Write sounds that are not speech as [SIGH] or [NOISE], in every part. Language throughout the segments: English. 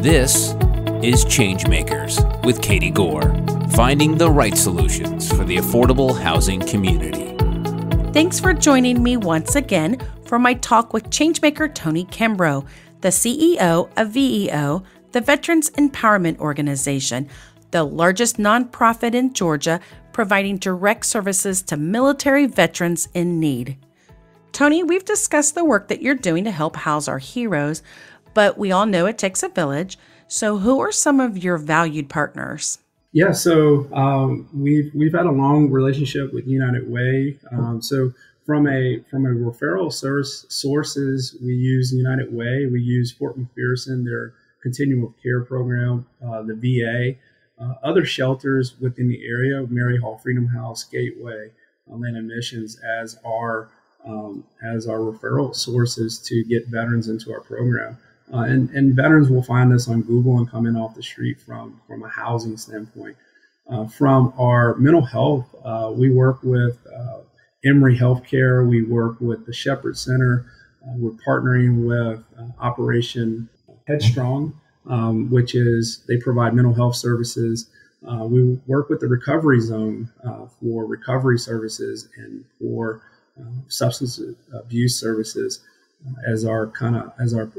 This is Changemakers with Katie Gore, finding the right solutions for the affordable housing community. Thanks for joining me once again for my talk with Changemaker Tony Kimbrough, the CEO of VEO, the Veterans Empowerment Organization, the largest nonprofit in Georgia providing direct services to military veterans in need. Tony, we've discussed the work that you're doing to help house our heroes, but we all know it takes a village. So, who are some of your valued partners? Yeah, so um, we've we've had a long relationship with United Way. Um, so from a from a referral source sources, we use United Way. We use Fort McPherson, their continuum of care program, uh, the VA, uh, other shelters within the area, Mary Hall Freedom House, Gateway, Atlanta Missions, as our um, as our referral sources to get veterans into our program. Uh, and, and veterans will find us on Google and come in off the street from, from a housing standpoint. Uh, from our mental health, uh, we work with uh, Emory Healthcare, we work with the Shepherd Center, uh, we're partnering with uh, Operation Headstrong, um, which is they provide mental health services. we work with the Recovery Zone for recovery services and for substance abuse services as our kind of as our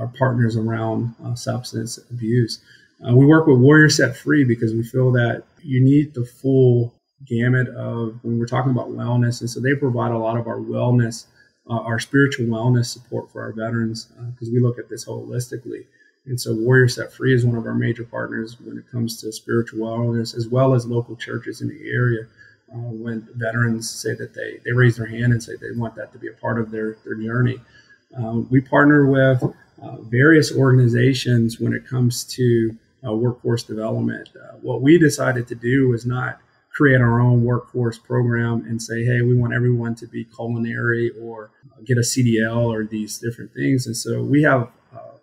our partners around uh, substance abuse. Uh, we work with Warrior Set Free because we feel that you need the full gamut of when we're talking about wellness, and so they provide a lot of our wellness, uh, our spiritual wellness support for our veterans because uh, we look at this holistically. And so Warrior Set Free is one of our major partners when it comes to spiritual wellness, as well as local churches in the area. Uh, when veterans say that they, they raise their hand and say they want that to be a part of their, their journey. Uh, we partner with various organizations when it comes to uh, workforce development. Uh, what we decided to do was not create our own workforce program and say, hey, we want everyone to be culinary or get a CDL or these different things. And so we have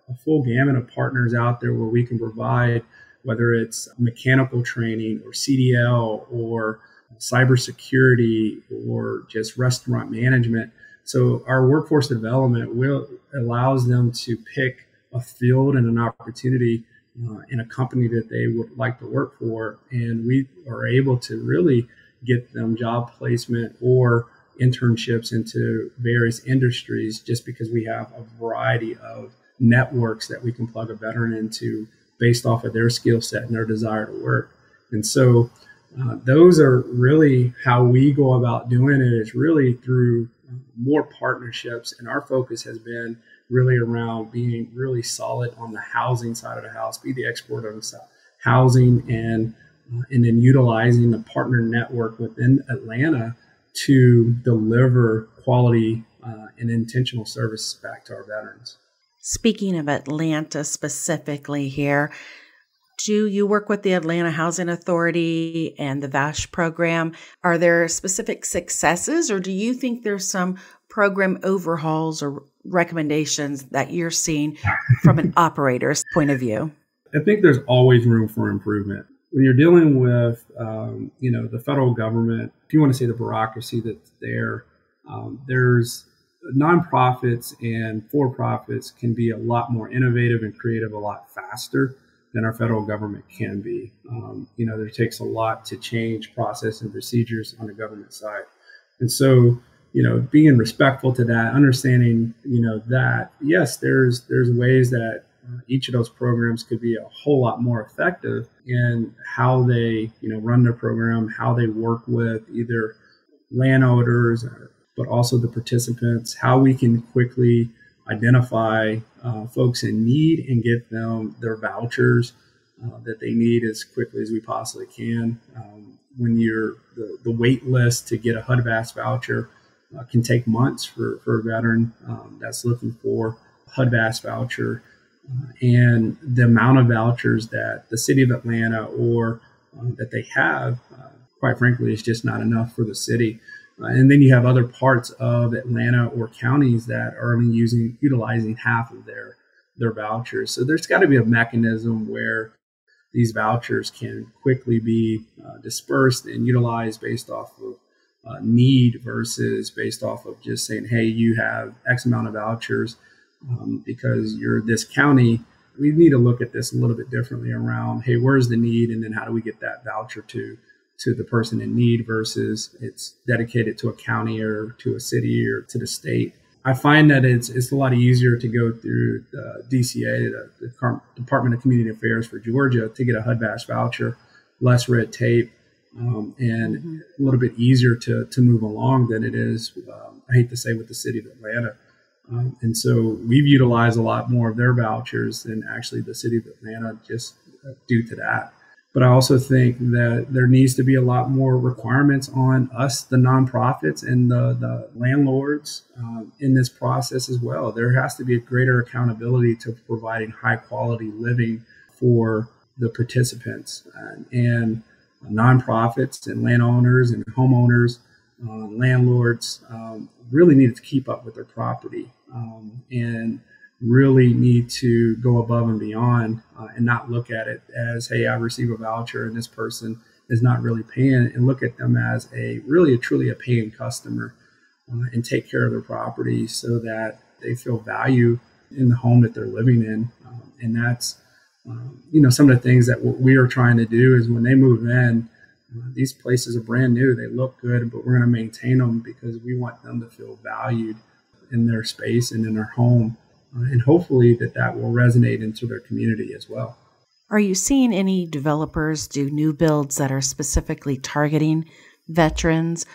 a full gamut of partners out there where we can provide whether it's mechanical training or CDL or cybersecurity or just restaurant management so our workforce development will allows them to pick a field and an opportunity uh, in a company that they would like to work for, and we are able to really get them job placement or internships into various industries just because we have a variety of networks that we can plug a veteran into based off of their skill set and their desire to work. And so uh, those are really how we go about doing it. is really through more partnerships, and our focus has been really around being really solid on the housing side of the house, be the expert on housing, and uh, and then utilizing the partner network within Atlanta to deliver quality uh, and intentional service back to our veterans. Speaking of Atlanta specifically here, do you work with the Atlanta Housing Authority and the VASH program? Are there specific successes, or do you think there's some program overhauls or recommendations that you're seeing from an [LAUGHS] operator's point of view? I think there's always room for improvement. When you're dealing with, um, you know, the federal government, if you want to say the bureaucracy that's there, um, there's nonprofits and for-profits can be a lot more innovative and creative a lot faster than our federal government can be. Um, you know, there takes a lot to change process and procedures on the government side. And so, you know, being respectful to that, understanding, you know, that yes, there's there's ways that uh, each of those programs could be a whole lot more effective in how they, you know, run their program, how they work with either landowners, but also the participants, how we can quickly identify uh, folks in need and get them their vouchers uh, that they need as quickly as we possibly can. Um, when you're the, the wait list to get a HUD-VASH voucher uh, can take months for, for a veteran um, that's looking for a HUD-VASH voucher. Uh, and the amount of vouchers that the city of Atlanta or uh, that they have, uh, quite frankly, is just not enough for the city. Uh, and then you have other parts of Atlanta or counties that are only using utilizing half of their their vouchers. So there's got to be a mechanism where these vouchers can quickly be uh, dispersed and utilized based off of uh, need versus based off of just saying, hey, you have X amount of vouchers um, because you're this county. we need to look at this a little bit differently around, hey, where's the need, and then how do we get that voucher to to the person in need versus it's dedicated to a county or to a city or to the state. I find that it's it's a lot easier to go through the DCA, the, the Department of Community Affairs for Georgia, to get a HUD-VASH voucher, less red tape, um, and mm-hmm. a little bit easier to to move along than it is. Um, I hate to say with the city of Atlanta. Um, and so we've utilized a lot more of their vouchers than actually the city of Atlanta just uh, due to that. But I also think that there needs to be a lot more requirements on us, the nonprofits and the, the landlords um, in this process as well. There has to be a greater accountability to providing high quality living for the participants. and, and nonprofits and landowners and homeowners, uh, landlords um, really needed to keep up with their property um, and really need to go above and beyond uh, and not look at it as, hey, I receive a voucher and this person is not really paying, and look at them as a really a truly a paying customer uh, and take care of their property so that they feel value in the home that they're living in. Um, and that's, um, you know, some of the things that what we are trying to do is when they move in, uh, these places are brand new, they look good, but we're going to maintain them because we want them to feel valued in their space and in their home and hopefully that that will resonate into their community as well. Are you seeing any developers do new builds that are specifically targeting veterans?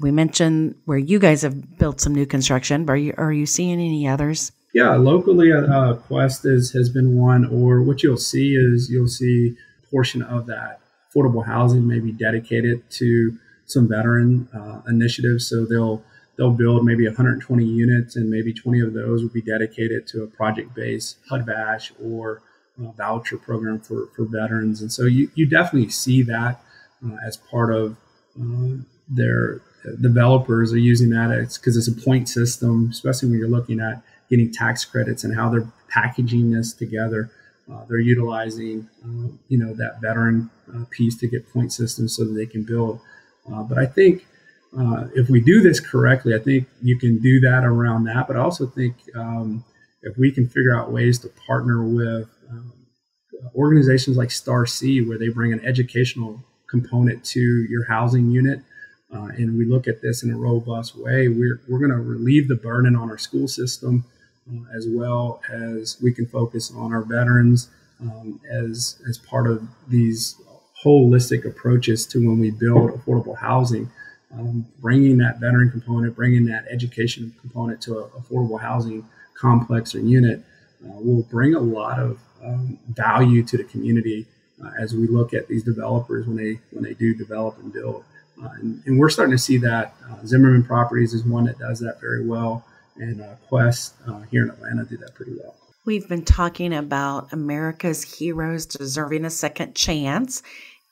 We mentioned where you guys have built some new construction, but are you, are you seeing any others? Yeah, locally, uh, uh Quest is, has been one, or what you'll see is you'll see a portion of that affordable housing maybe dedicated to some veteran uh, initiatives. So they'll they'll build maybe 120 units and maybe 20 of those will be dedicated to a project-based HUD-VASH or voucher program for, for veterans. And so you, you definitely see that uh, as part of uh, their developers are using that because it's, a point system, especially when you're looking at getting tax credits and how they're packaging this together. Uh, they're utilizing, uh, you know, that veteran uh, piece to get point systems so that they can build. Uh, but I think uh, if we do this correctly, I think you can do that around that. But I also think um, if we can figure out ways to partner with um, organizations like Star-C, where they bring an educational component to your housing unit, uh, and we look at this in a robust way, we're, we're going to relieve the burden on our school system uh, as well as we can focus on our veterans um, as, as part of these holistic approaches to when we build affordable housing um, bringing that veteran component, bringing that education component to an affordable housing complex or unit uh, will bring a lot of um, value to the community uh, as we look at these developers when they when they do develop and build. Uh, and, and, we're starting to see that uh, Zimmerman Properties is one that does that very well, and uh, Quest uh, here in Atlanta do that pretty well. We've been talking about America's heroes deserving a second chance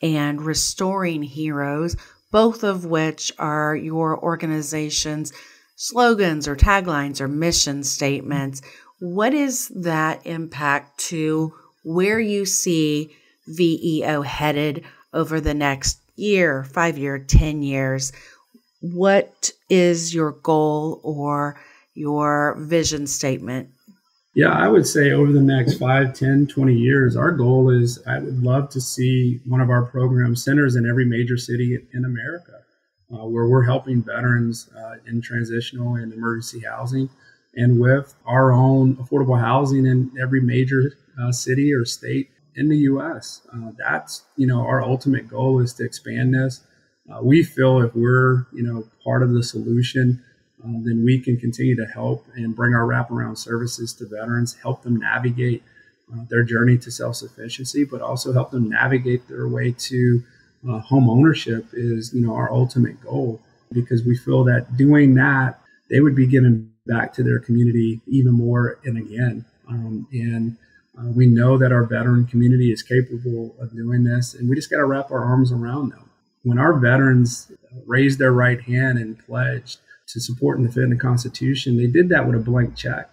and restoring heroes both of which are your organization's slogans or taglines or mission statements. What is that impact to where you see VEO headed over the next year, five year, 10 years? What is your goal or your vision statement yeah, I would say over the next 5, 10, 20 years, our goal is I would love to see one of our program centers in every major city in America uh, where we're helping veterans uh, in transitional and emergency housing and with our own affordable housing in every major uh, city or state in the U.S. Uh, that's, you know, our ultimate goal is to expand this. Uh, we feel if we're, you know, part of the solution, uh, then we can continue to help and bring our wraparound services to veterans, help them navigate uh, their journey to self sufficiency, but also help them navigate their way to uh, home ownership is, you know, our ultimate goal because we feel that doing that, they would be giving back to their community even more and again. Um, and uh, we know that our veteran community is capable of doing this, and we just got to wrap our arms around them. When our veterans raised their right hand and pledged to support and defend the Constitution, they did that with a blank check.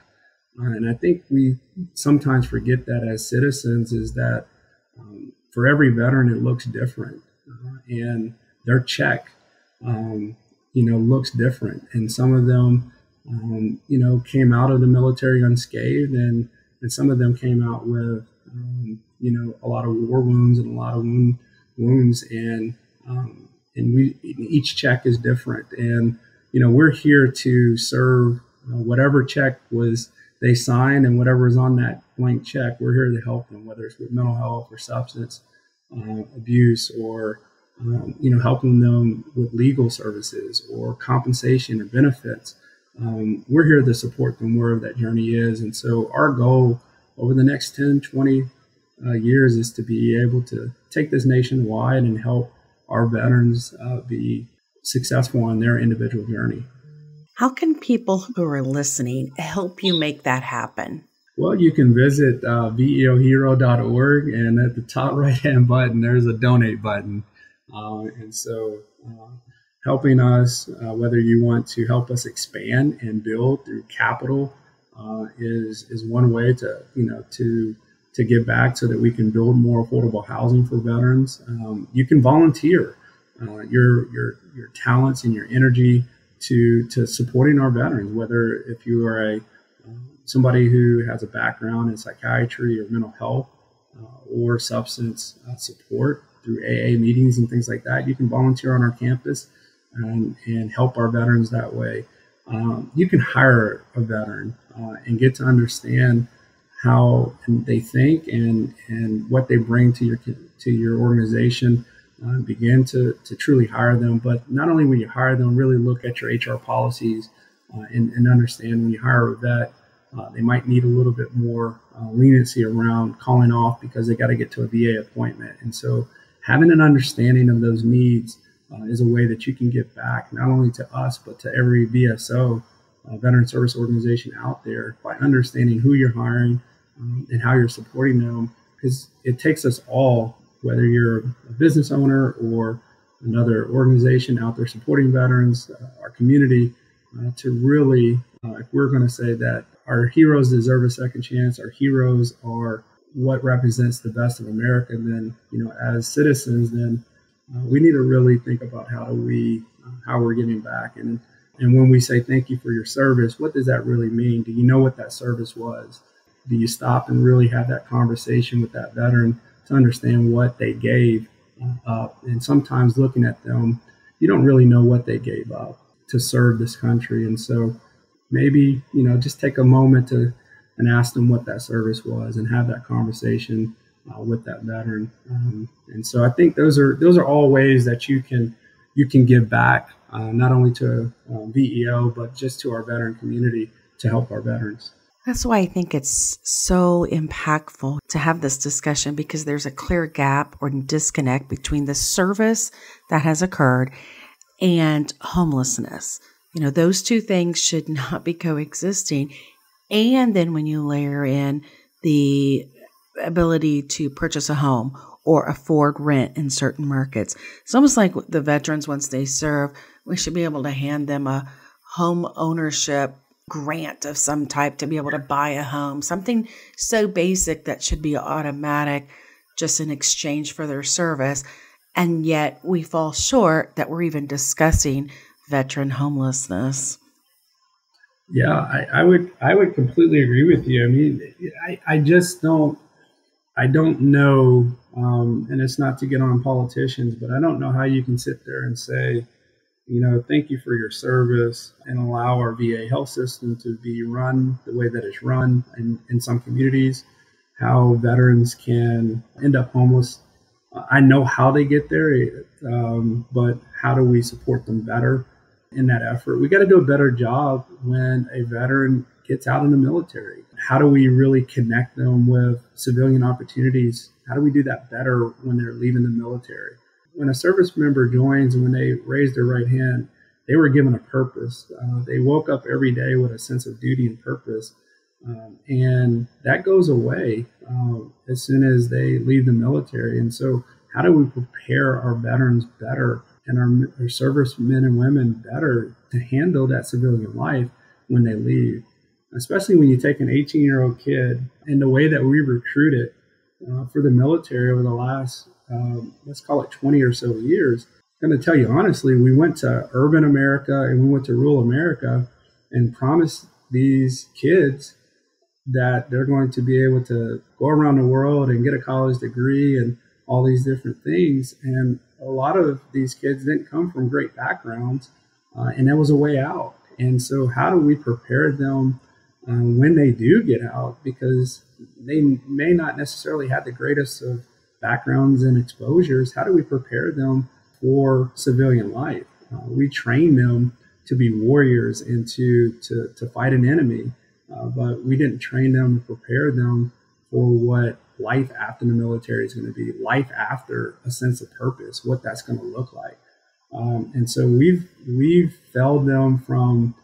Uh, and I think we sometimes forget that as citizens is that um, for every veteran, it looks different. Uh, and their check, um, you know, looks different. And some of them, um, you know, came out of the military unscathed and and some of them came out with um, you know a lot of war wounds and a lot of wound, wounds, and um, and we each check is different, and you know we're here to serve uh, whatever check was they signed and whatever is on that blank check. We're here to help them, whether it's with mental health or substance uh, abuse or um, you know helping them with legal services or compensation or benefits. Um, we're here to support them wherever that journey is. And so our goal over the next 10, 20 uh, years is to be able to take this nationwide and help our veterans uh, be successful on their individual journey. How can people who are listening help you make that happen? Well, you can visit uh, veohero.org, and at the top [LAUGHS] right hand button, there's a donate button. Uh, and so, uh, helping us, uh, whether you want to help us expand and build through capital, uh, is is one way to you know to to give back so that we can build more affordable housing for veterans. Um, you can volunteer uh, your your your talents and your energy to to supporting our veterans. Whether if you are a um, somebody who has a background in psychiatry or mental health uh, or substance uh, support through AA meetings and things like that, you can volunteer on our campus and, and help our veterans that way. Um, you can hire a veteran uh, and get to understand how they think and and what they bring to your to your organization uh, begin to, to truly hire them. But not only when you hire them, really look at your HR policies uh, and, and, understand when you hire a vet, uh, they might need a little bit more uh, leniency around calling off because they got to get to a VA appointment. And so having an understanding of those needs uh, is a way that you can give back not only to us, but to every VSO, uh, veteran service organization out there by understanding who you're hiring um, and how you're supporting them. Because it takes us all whether you're a business owner or another organization out there supporting veterans, uh, our community, uh, to really, uh, if we're going to say that our heroes deserve a second chance, our heroes are what represents the best of America, then, you know, as citizens, then uh, we need to really think about how do we, uh, how we're giving back. And, and when we say thank you for your service, what does that really mean? Do you know what that service was? Do you stop and really have that conversation with that veteran? To understand what they gave up. And sometimes looking at them, you don't really know what they gave up to serve this country. And so maybe, you know, just take a moment to and ask them what that service was and have that conversation uh, with that veteran. Um, and so I think those are those are all ways that you can you can give back uh, not only to uh, VEO but just to our veteran community to help our veterans. That's why I think it's so impactful to have this discussion because there's a clear gap or disconnect between the service that has occurred and homelessness. You know, those two things should [LAUGHS] not be coexisting. And then when you layer in the ability to purchase a home or afford rent in certain markets, it's almost like the veterans, once they serve, we should be able to hand them a home ownership grant of some type to be able to buy a home, something so basic that should be automatic just in exchange for their service. And yet we fall short that we're even discussing veteran homelessness. Yeah, I, I would I would completely agree with you. I mean, I, I just don't I don't know, um, and it's not to get on politicians, but I don't know how you can sit there and say, you know, thank you for your service and allow our VA health system to be run the way that it's run in, in some communities, how veterans can end up homeless. I know how they get there, um, but how do we support them better in that effort? We got to do a better job when a veteran gets out in the military. How do we really connect them with civilian opportunities? How do we do that better when they're leaving the military? When a service member joins and when they raise their right hand, they were given a purpose. Uh, they woke up every day with a sense of duty and purpose. Um, and that goes away um, as soon as they leave the military. And so, how do we prepare our veterans better and our, our servicemen and women better to handle that civilian life when they leave? Especially when you take an 18 year old kid and the way that we recruit it uh, for the military over the last um, let's call it 20 or so years, I'm going to tell you honestly, we went to urban America and we went to rural America and promised these kids that they're going to be able to go around the world and get a college degree and all these different things. And a lot of these kids didn't come from great backgrounds, uh, and that was a way out. And so, how do we prepare them uh, when they do get out? Because they may not necessarily have the greatest of backgrounds and exposures. How do we prepare them for civilian life? Uh, we train them to be warriors and to to, to fight an enemy, uh, but we didn't train them to prepare them for what life after the military is going to be, life after a sense of purpose, what that's going to look like. Um, and so we've we've felled them from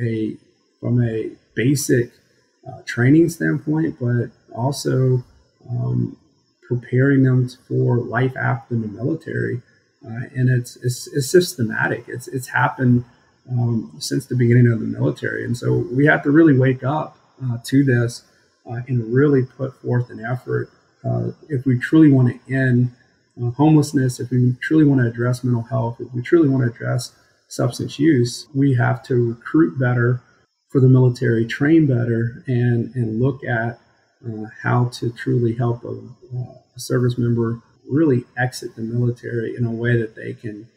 a from a basic uh, training standpoint, but also um, preparing them for life after the military. Uh, and it's, it's, it's systematic. It's it's happened um, since the beginning of the military, and so we have to really wake up uh, to this uh, and really put forth an effort uh, if we truly want to end uh, homelessness, if we truly want to address mental health, if we truly want to address substance use, we have to recruit better for the military, train better, and and look at uh, how to truly help a, a, service member really exit the military in a way that they can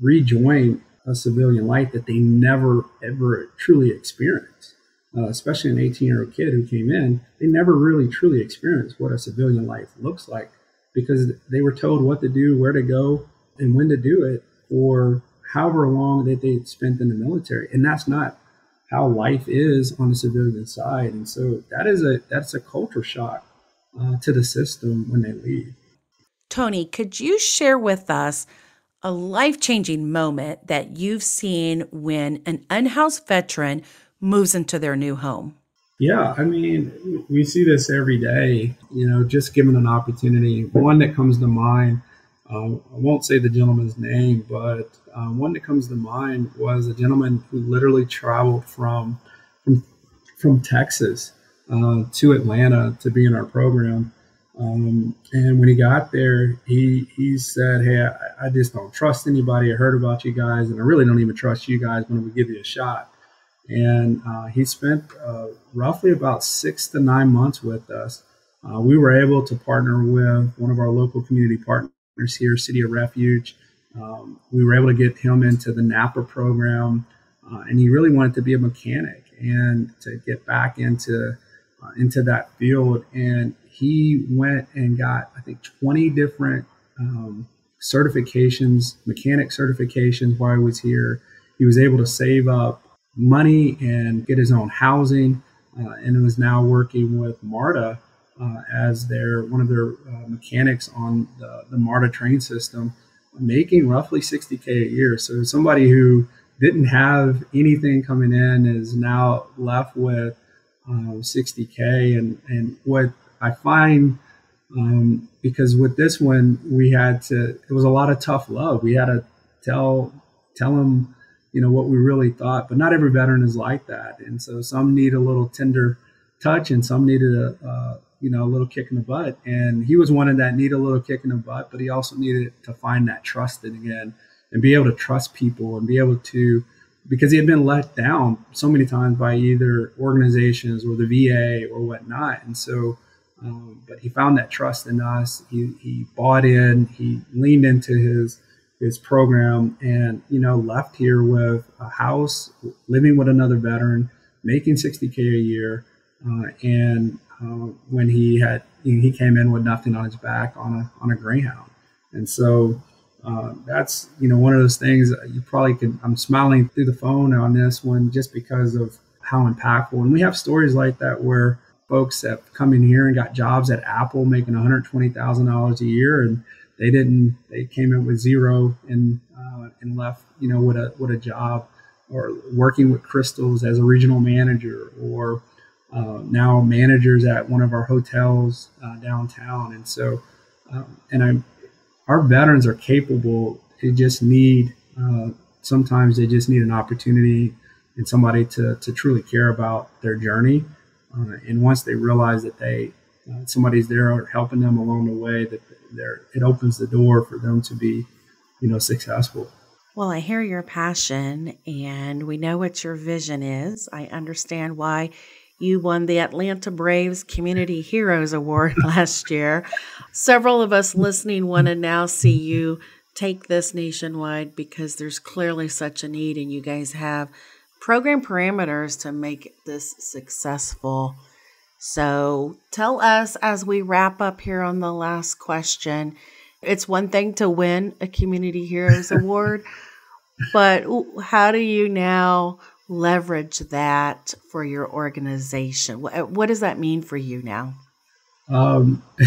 rejoin a civilian life that they never ever truly experienced uh, especially an 18 year old kid who came in, they never really truly experienced what a civilian life looks like because they were told what to do, where to go, and when to do it for however long that they'd spent in the military. And that's not how life is on the civilian side. And so that is a that's a culture shock uh, to the system when they leave. Tony, could you share with us a life changing moment that you've seen when an unhoused veteran moves into their new home? Yeah, I mean, we see this every day, you know, just given an opportunity. One that comes to mind, um, I won't say the gentleman's name, but um, one that comes to mind was a gentleman who literally traveled from from, from Texas uh, to Atlanta to be in our program. Um, and when he got there, he he said, "Hey, I, I, just don't trust anybody. I heard about you guys, and I really don't even trust you guys when we give you a shot." and uh, he spent uh, roughly about six to nine months with us. Uh, we were able to partner with one of our local community partners here, City of Refuge. Um, we were able to get him into the NAPA program, uh, and he really wanted to be a mechanic and to get back into uh, into that field. And he went and got, I think, 20 different um, certifications, mechanic certifications while he was here. He was able to save up money and get his own housing, uh, and was now working with MARTA uh, as their one of their uh, mechanics on the, the MARTA train system, making roughly 60k a year. So somebody who didn't have anything coming in is now left with um, 60k, and and what I find. Um, because with this one, we had to. It was a lot of tough love. We had to tell tell him you know what we really thought. But not every veteran is like that, and so some need a little tender touch, and some needed a uh, you know a little kick in the butt. And he was one of that need a little kick in the butt, but he also needed to find that trust in again and be able to trust people and be able to because he had been let down so many times by either organizations or the VA or whatnot, and so. Um, but he found that trust in us. He, he bought in. He leaned into his his program and you know left here with a house living with another veteran making 60k a year uh, and uh, when he had you know, he came in with nothing on his back on a on a greyhound and so uh, that's you know one of those things you probably can i'm smiling through the phone on this one just because of how impactful and we have stories like that where folks have come in here and got jobs at apple making $120000 a year and they didn't. They came in with zero and uh, and left. You know, with a with a job or working with Krystals as a regional manager or uh, now managers at one of our hotels uh, downtown. And so, um, and I'm our veterans are capable. They just need uh, sometimes they just need an opportunity and somebody to to truly care about their journey. Uh, and once they realize that they uh, somebody's there helping them along the way, that there it opens the door for them to be, you know, successful. Well, I hear your passion and we know what your vision is. I understand why You won the Atlanta Braves Community Heroes Award [LAUGHS] last year. Several of us listening want to now see you take this nationwide because there's clearly such a need, and you guys have program parameters to make this successful. So tell us as we wrap up here on the last question. It's one thing to win a Community Heroes Award, [LAUGHS] but how do you now leverage that for your organization? What, what does that mean for you now? Um, [LAUGHS]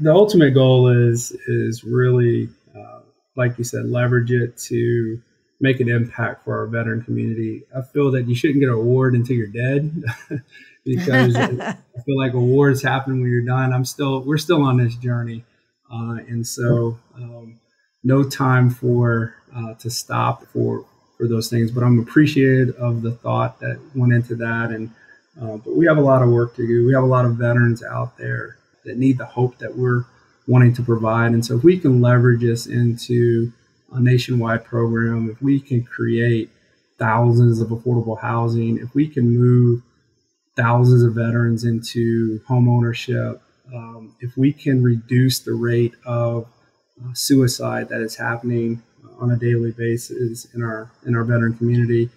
the ultimate goal is is really, uh, like you said, leverage it to make an impact for our veteran community. I feel that you shouldn't get an award until you're dead, [LAUGHS] because [LAUGHS] I feel like awards happen when you're done. I'm still, we're still on this journey, uh, and so um, no time for uh, to stop for for those things. But I'm appreciative of the thought that went into that. And uh, but we have a lot of work to do. We have a lot of veterans out there that need the hope that we're wanting to provide. And so if we can leverage this into a nationwide program, if we can create thousands of affordable housing, if we can move thousands of veterans into home ownership, um, if we can reduce the rate of uh, suicide that is happening on a daily basis in our in our veteran community,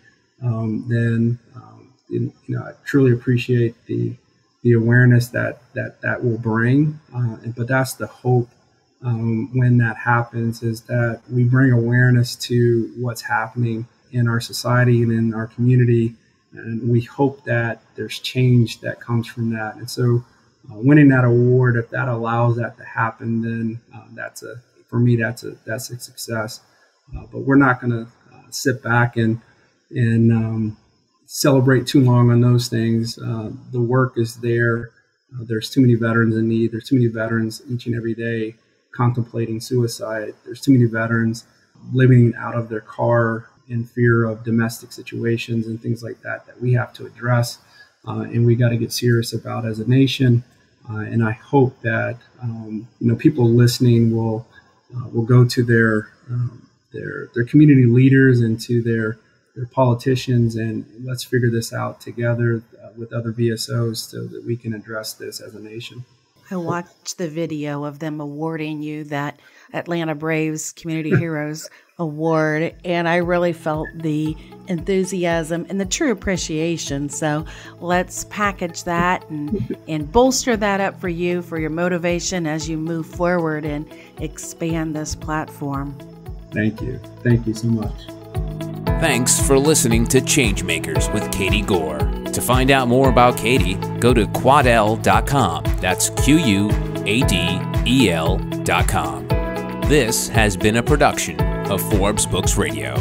um, then um, you know I truly appreciate the the awareness that that that will bring. Uh, but that's the hope um, when that happens is that we bring awareness to what's happening in our society and in our community, and we hope that there's change that comes from that. And so, uh, winning that award, if that allows that to happen, then uh, that's a for me that's a that's a success. Uh, but we're not going to uh, sit back and and um, celebrate too long on those things. Uh, the work is there. Uh, there's too many veterans in need. There's too many veterans each and every day contemplating suicide. There's too many veterans living out of their car in fear of domestic situations and things like that that we have to address. Uh, and we got to get serious about as a nation. Uh, and I hope that um, you know people listening will will go to their um, their their community leaders and to their their politicians and let's figure this out together uh, with other VSOs so that we can address this as a nation. I watched the video of them awarding you that Atlanta Braves Community [LAUGHS] Heroes Award, and I really felt the enthusiasm and the true appreciation. So let's package that and, [LAUGHS] and bolster that up for you for your motivation as you move forward and expand this platform. Thank you. Thank you so much. Thanks for listening to Changemakers with Katie Gore. To find out more about Katie, go to quadel.com. That's Q U A D E L.com. This has been a production of Forbes Books Radio.